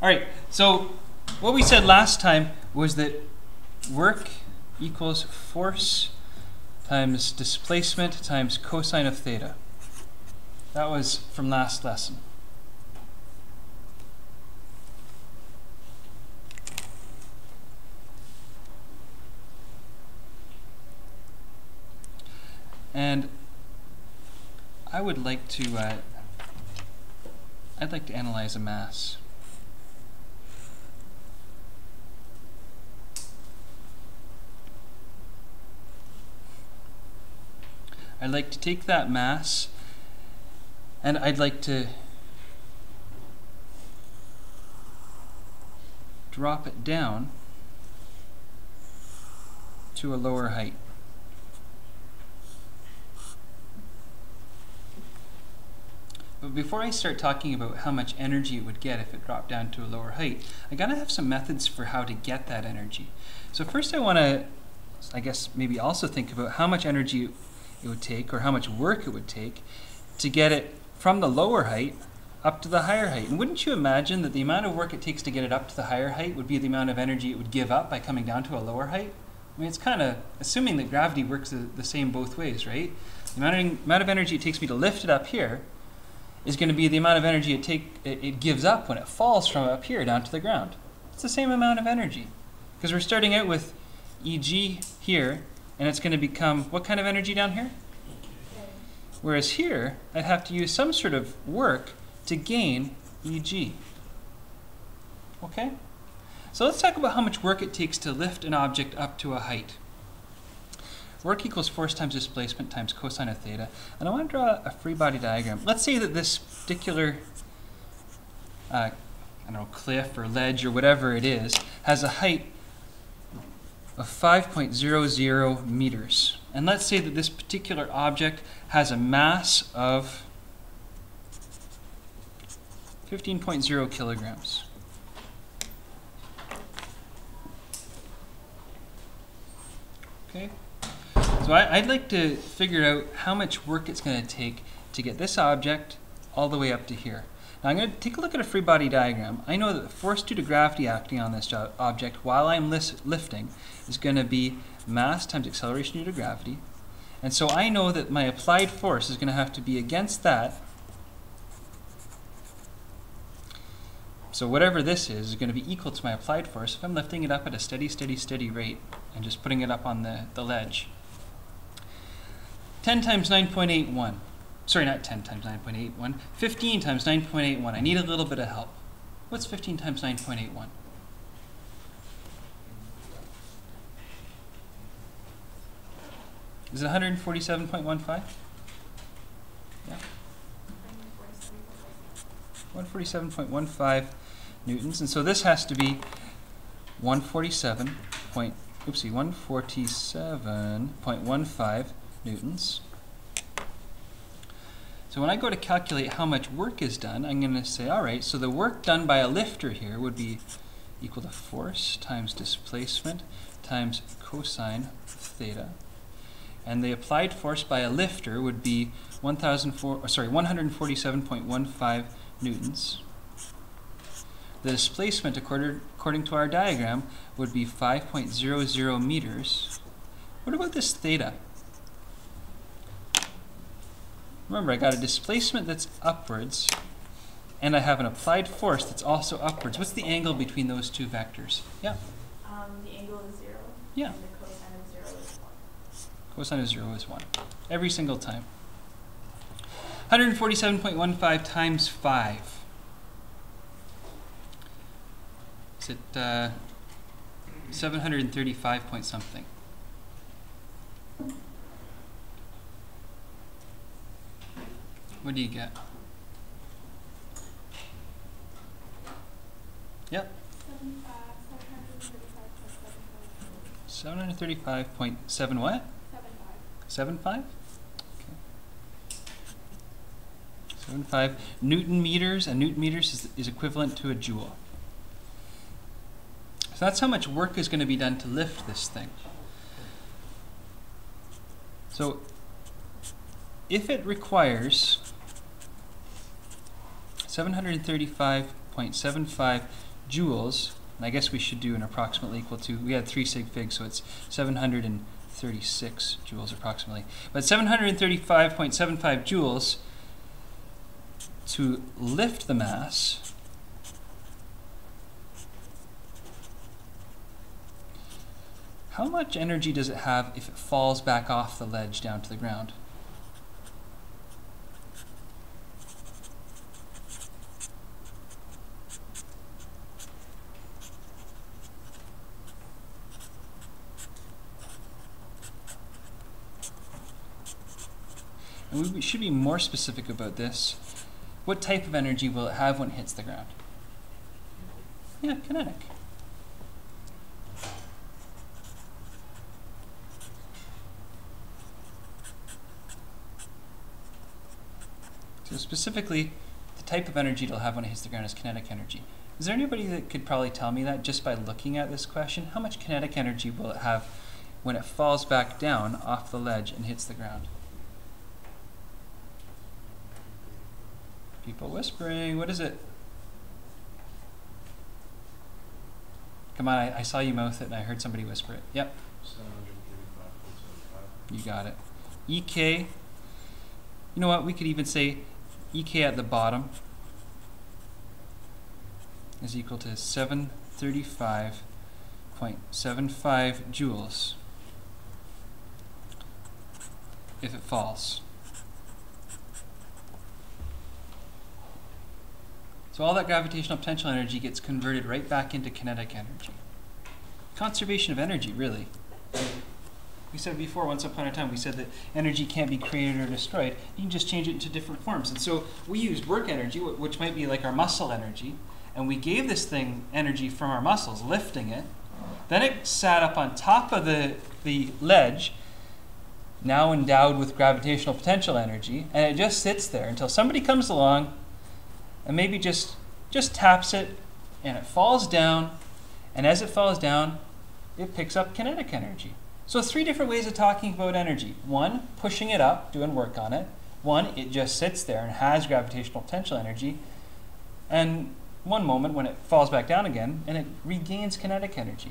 All right, so what we said last time was that work equals force times displacement times cosine of theta. That was from last lesson. And I would like to, uh, I'd like to analyze a mass. I'd like to take that mass and I'd like to drop it down to a lower height. But before I start talking about how much energy it would get if it dropped down to a lower height, I gotta have some methods for how to get that energy. So first I wanna, I guess maybe also think about how much energy it would take or how much work it would take to get it from the lower height up to the higher height. And wouldn't you imagine that the amount of work it takes to get it up to the higher height would be the amount of energy it would give up by coming down to a lower height? I mean, it's kind of assuming that gravity works the, the same both ways, right? The amount of, amount of energy it takes me to lift it up here is going to be the amount of energy it, take, it, it gives up when it falls from up here down to the ground. It's the same amount of energy. Because we're starting out with Eg here, and it's going to become what kind of energy down here? Whereas here, I'd have to use some sort of work to gain Eg. Okay? So let's talk about how much work it takes to lift an object up to a height. Work equals force times displacement times cosine of theta. And I want to draw a free body diagram. Let's say that this particular uh, I don't know, cliff or ledge or whatever it is has a height of 5.00 meters. And let's say that this particular object has a mass of 15.0 kilograms. Okay, so I, would like to figure out how much work it's going to take to get this object all the way up to here. Now I'm going to take a look at a free body diagram. I know that the force due to gravity acting on this object while I'm lifting is going to be mass times acceleration due to gravity. And so I know that my applied force is going to have to be against that. So whatever this is is going to be equal to my applied force if I'm lifting it up at a steady, steady, steady rate and just putting it up on the, the ledge. 10 times 9.81 sorry, not 10 times 9.81, 15 times 9.81. I need a little bit of help. What's 15 times 9.81? Is it 147.15? Yeah. 147.15 newtons. And so this has to be 147 point, oopsie, 147.15 newtons. So when I go to calculate how much work is done, I'm going to say, all right, so the work done by a lifter here would be equal to force times displacement times cosine theta. And the applied force by a lifter would be 1,004, sorry, 147.15 newtons. The displacement, according, according to our diagram, would be 5.00 meters. What about this theta? Remember, I got a displacement that's upwards, and I have an applied force that's also upwards. What's the angle between those two vectors? Yeah? Um, the angle is 0. Yeah. And the cosine of 0 is 1. Cosine of 0 is 1. Every single time. 147.15 times 5. Is it uh, 735 point something? What do you get? Yep. 735.7 what? 7 5? Okay. 7 5. Newton meters, and Newton meters is, is equivalent to a joule. So that's how much work is going to be done to lift this thing. So if it requires 735.75 joules, and I guess we should do an approximately equal to, we had 3 sig figs, so it's 736 joules approximately. But 735.75 joules to lift the mass How much energy does it have if it falls back off the ledge down to the ground? We should be more specific about this. What type of energy will it have when it hits the ground? Yeah, kinetic. So specifically, the type of energy it'll have when it hits the ground is kinetic energy. Is there anybody that could probably tell me that just by looking at this question? How much kinetic energy will it have when it falls back down off the ledge and hits the ground? People whispering. What is it? Come on, I, I saw you mouth it and I heard somebody whisper it. Yep, you got it. EK. You know what? We could even say EK at the bottom is equal to 735.75 joules if it falls. So all that gravitational potential energy gets converted right back into kinetic energy. Conservation of energy, really. We said before, once upon a time, we said that energy can't be created or destroyed. You can just change it into different forms. And so we use work energy, which might be like our muscle energy, and we gave this thing energy from our muscles, lifting it. Then it sat up on top of the, the ledge, now endowed with gravitational potential energy, and it just sits there until somebody comes along and maybe just just taps it and it falls down and as it falls down it picks up kinetic energy. So three different ways of talking about energy. One pushing it up doing work on it. One it just sits there and has gravitational potential energy. And one moment when it falls back down again and it regains kinetic energy